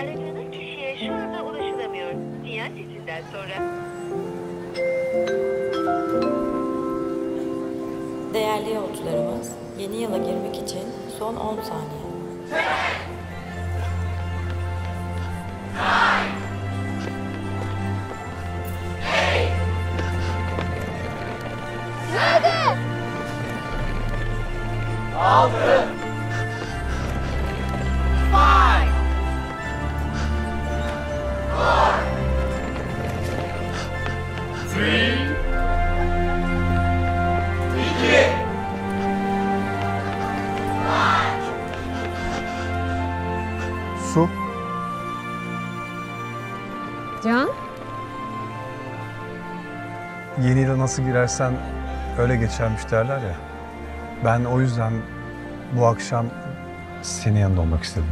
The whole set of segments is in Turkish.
Aradığınız kişiye şu anda ulaşılamıyor. Sinyal sesinden sonra Değerli yolcularımız, yeni yıla girmek için son 10 saniye. Su. Can? Yeni yıla nasıl girersen öyle geçermiş derler ya. Ben o yüzden bu akşam senin yanında olmak istedim.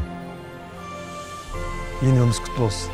Yeni yılımız kutlu olsun.